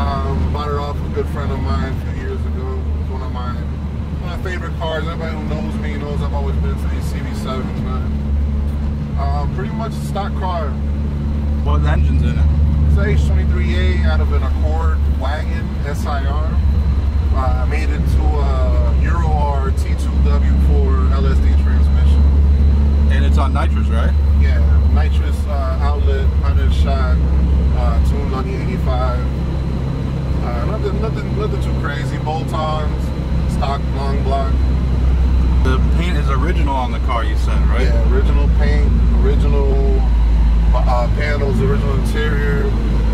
Um, bought it off a good friend of mine a few years ago. It's one of my one of my favorite cars. Everybody who knows me knows I've always been to these CB7s, man. Um, pretty much a stock car. What engine's in it? It's H23A out of an Accord wagon SIR. Uh, made it to a Euro R T2W4 LSD transmission. And it's on nitrous, right? Yeah, nitrous uh, outlet, 100 shot, uh, tuned on the 85. Uh, nothing, nothing, nothing too crazy. Bolt-ons, stock long block. The paint is original on the car you said, right? Yeah, original paint, original uh, panels, original interior.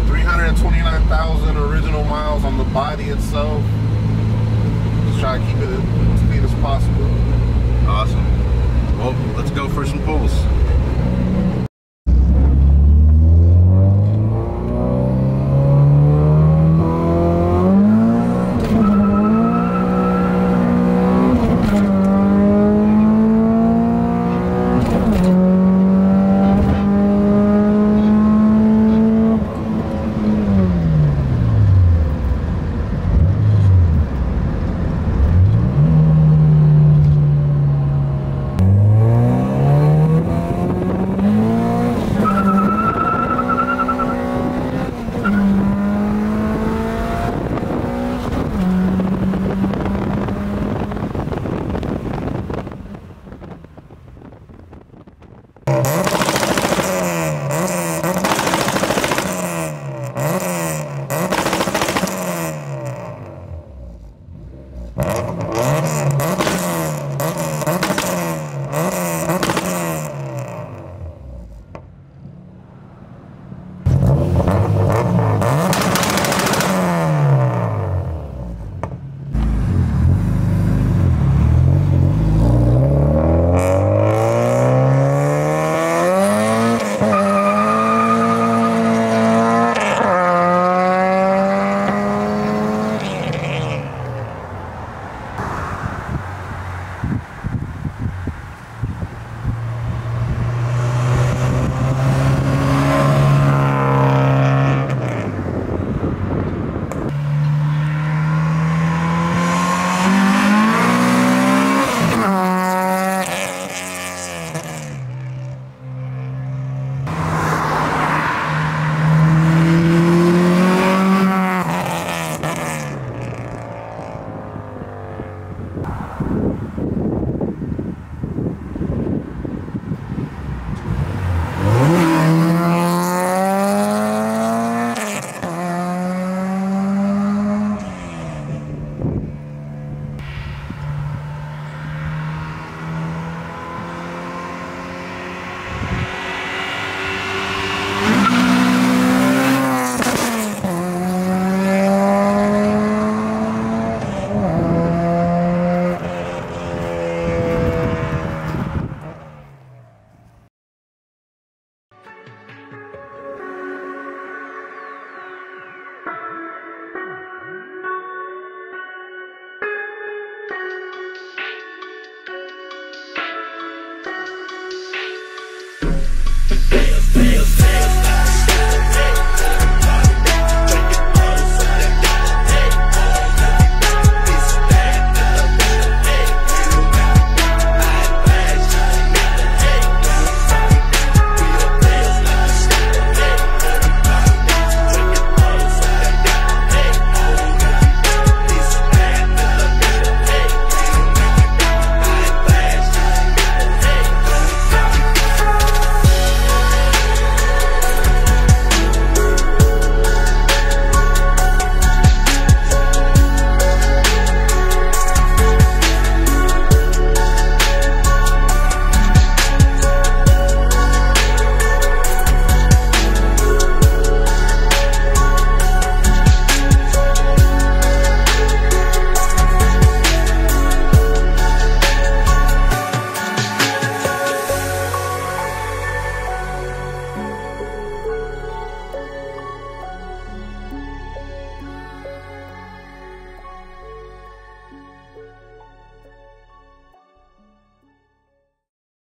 329,000 original miles on the body itself. Just try to keep it as clean as possible. Awesome. Well, let's go for some pulls. Thank.